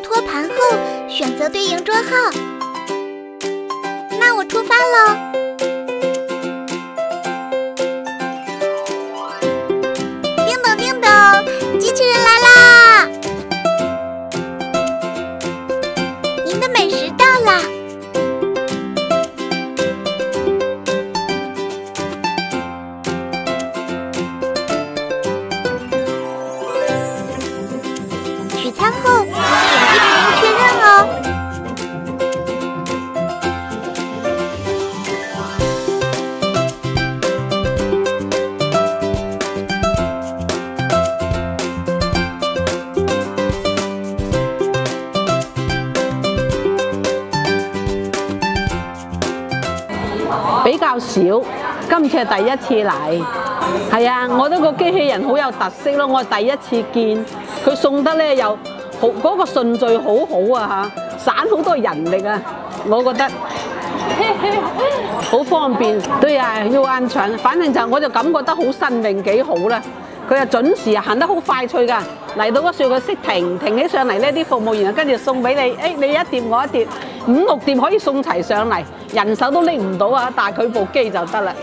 托盘后选择对应桌号。那我出发喽！叮咚叮咚，机器人来啦！您的美食到啦！取餐后比較少，今次係第一次嚟。係啊，我覺得個機器人好有特色咯，我第一次見佢送得咧又好嗰、個順序好好啊嚇，省好多人力啊，我覺得。好方便。對啊，要安全，反正就我就感覺得好新穎幾好啦。佢又準時行得好快脆㗎，嚟到嗰處佢識停，停起上嚟呢啲服務員啊跟住送俾你，誒、你一碟我一碟，五六碟可以送齊上嚟，人手都拎唔到啊，但係佢部機就得啦。